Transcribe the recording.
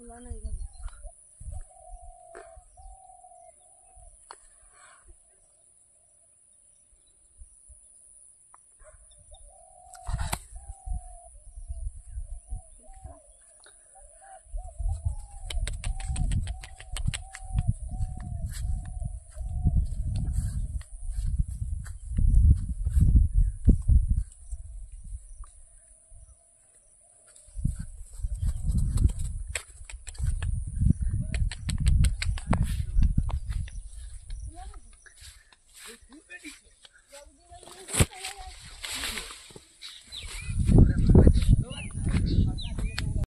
你了那一个